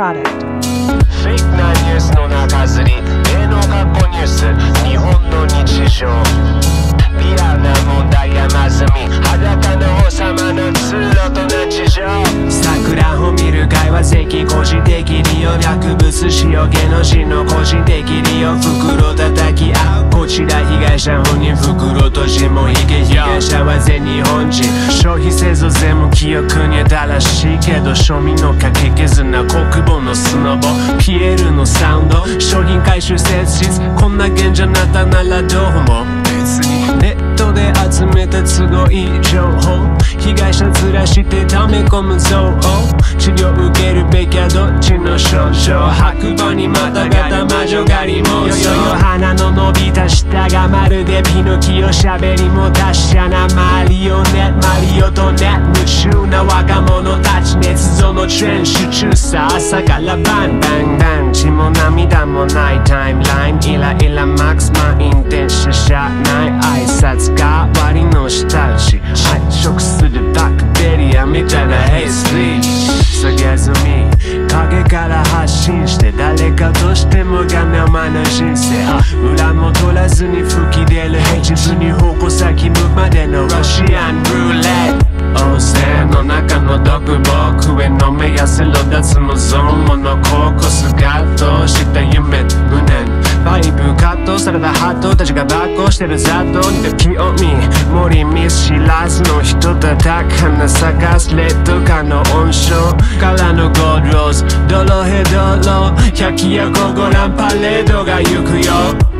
product. フェイクなニュースの中吊り芸能学校ニュース日本の日常リアルな問題山積み裸の王様の通路と日常桜を見る会話席個人的利用薬物使用芸能人の個人的利用袋叩き合うこちら被害者本人袋と人もいけ被害者は全日本人記憶に新しいけど庶民のかけ削な国母のスノボ。ピエールのサウンド。商品回収切実こんな現状なったならどうも別に。ネットで集めた都合いい情報。被害者ずらして溜め込む憎悪治療受けるべきはどっちの症状？白馬にまたがった魔女狩りもよよよ。鼻の伸びた舌がまるでピノキオ喋りも達者なマリオネマリオとネのトレン集中さ朝からバンバンバン血も涙もないタイムライン。イライラマックス満員電車車内挨拶代わりの下打ち繁殖するバクテリアみたいなヘイスリー下げずみ。影から発信して誰かとしてもがなまな人生。裏も取らずに吹き上の目やせろ脱毛ゾーンモノコーコスガッとした夢胸にバイブカットされたハットたちがバッコしてる雑踏にて清み森見知らずの人叩く花咲かすレッドカの温床からのゴールローズ泥へ泥百鬼夜午後ランパレードが行くよ